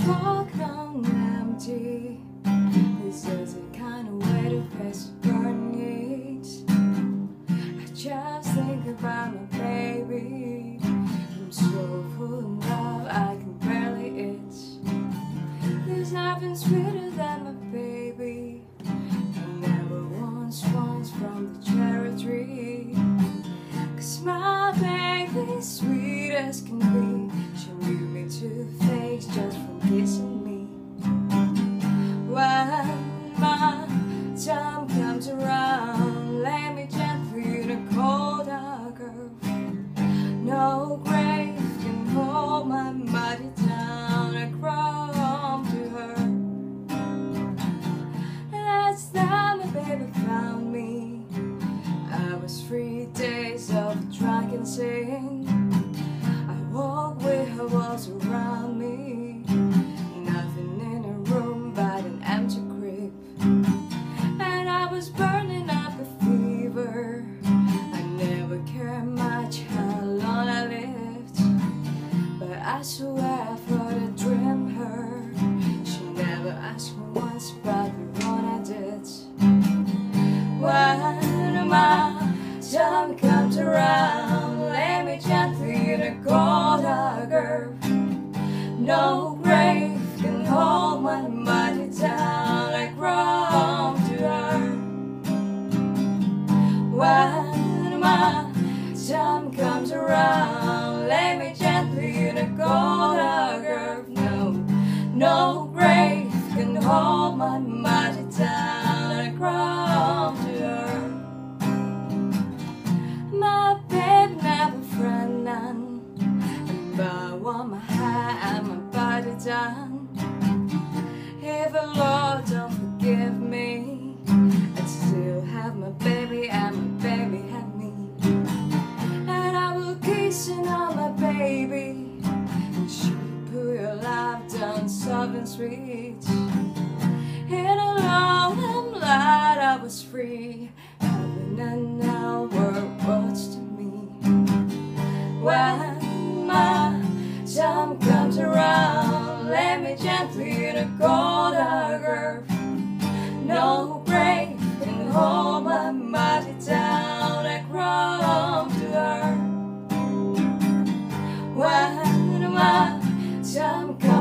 on empty. This is the kind of way to face needs. I just think about my baby. I'm so full of love, I can barely eat. There's nothing sweeter comes around, let me gently a cold. No grave can hold my body down. I crawl to her. Last time my baby found me, I was three days of drunk and cared much how long I lived. But I swear thought I dreamed her. She never asked me once about the one I did. When my time comes around, Let me gently a cold earth. No grave can hold my body down. Done. If the Lord don't forgive me, I'd still have my baby and my baby have me. And I will kiss and on my baby. And she put your life down and sweet. In a long light I was free. Heaven and hell gently to call cold earth. No brave can hold my mighty town I grow to her. When my time comes.